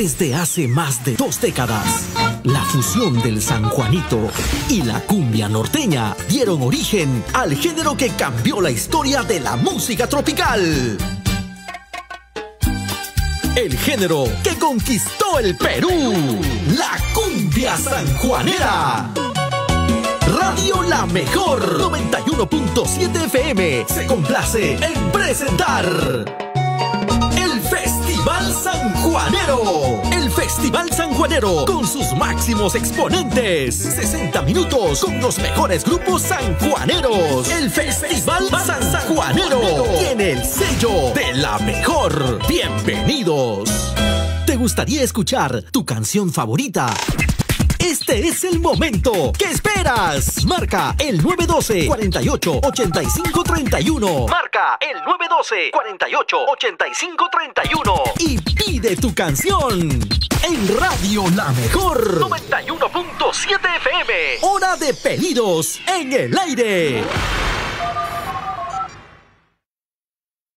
Desde hace más de dos décadas, la fusión del San Juanito y la cumbia norteña dieron origen al género que cambió la historia de la música tropical. El género que conquistó el Perú, la cumbia sanjuanera. Radio La Mejor 91.7 FM se complace en presentar El Festival Sanjuanero con sus máximos exponentes. 60 minutos con los mejores grupos sanjuaneros. El Festival Sanjuanero tiene el sello de la mejor. Bienvenidos. ¿Te gustaría escuchar tu canción favorita? Este es el momento. ¿Qué esperas? Marca el 912 48 85 31. Marca el 912 48 85 31 tu canción. En Radio La Mejor 91.7 FM. Hora de pedidos en el aire.